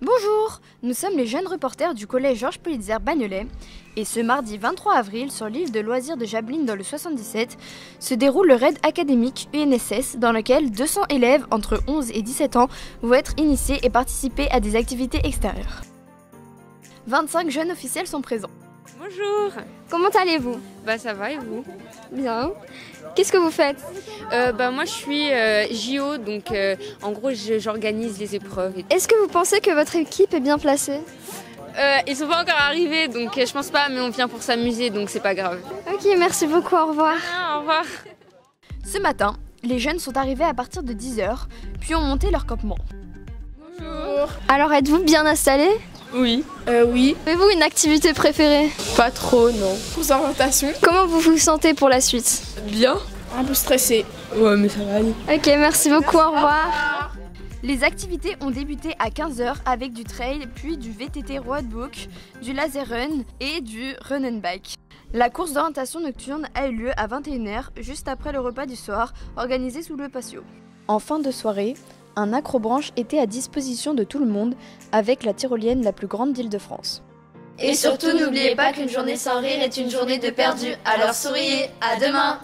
Bonjour, nous sommes les jeunes reporters du collège Georges Politzer Bagnolet et ce mardi 23 avril sur l'île de loisirs de Jablines dans le 77 se déroule le raid académique UNSS dans lequel 200 élèves entre 11 et 17 ans vont être initiés et participer à des activités extérieures. 25 jeunes officiels sont présents. Bonjour Comment allez-vous Bah ça va et vous Bien. Qu'est-ce que vous faites euh, Bah moi je suis euh, JO donc euh, en gros je- j'organise les épreuves. et- Est-ce que vous pensez que votre équipe est bien placée Euh, ils sont pas encore arrivés donc euh, je pense pas mais on vient pour s'amuser donc c'est pas grave. Ok, merci beaucoup, au revoir. Ah, au revoir Ce matin, les jeunes sont arrivés à partir de 10h puis ont monté leur campement. Alors êtes-vous bien installé Oui. Euh, oui. Avez-vous une activité préférée? Pas trop, non. Course d'orientation. Comment vous vous sentez pour la suite? Bien. Un peu stressé. Ouais, mais ça va aller. Ok, merci beaucoup, au revoir. Les activités ont débuté à 15h avec du trail, puis du VTT roadbook, du laser run et du run and bike. La course d'orientation nocturne a eu lieu à 21h, juste après le repas du soir, organisé sous le patio. En fin de soirée, un acrobranche était à disposition de tout le monde avec la tyrolienne la plus grande d'Île-de-France. Et surtout, n'oubliez pas qu'une journée sans rire est une journée de perdu. Alors souriez, à demain